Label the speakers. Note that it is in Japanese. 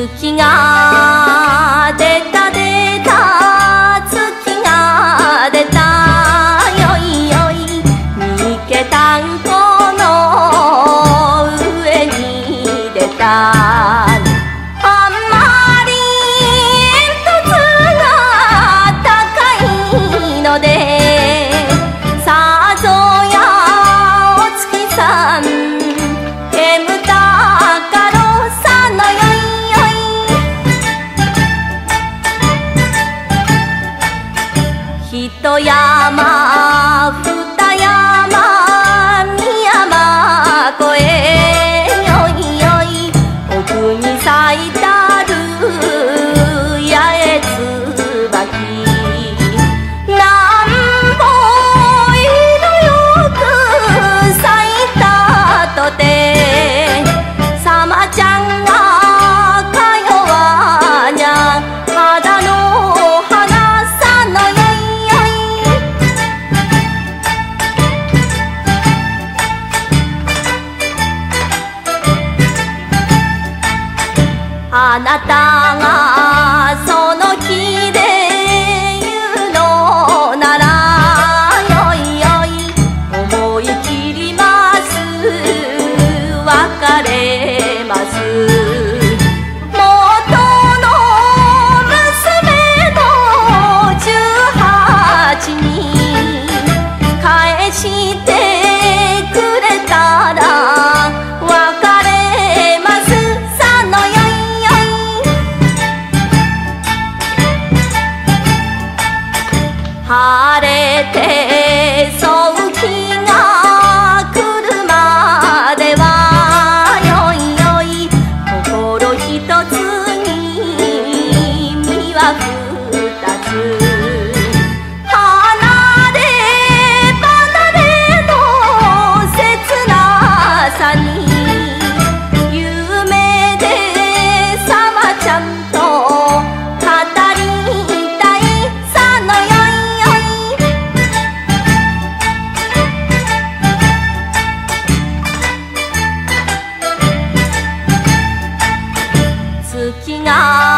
Speaker 1: でたでたつきがでたよいよい逃けたんこきっと山あなたが Hard you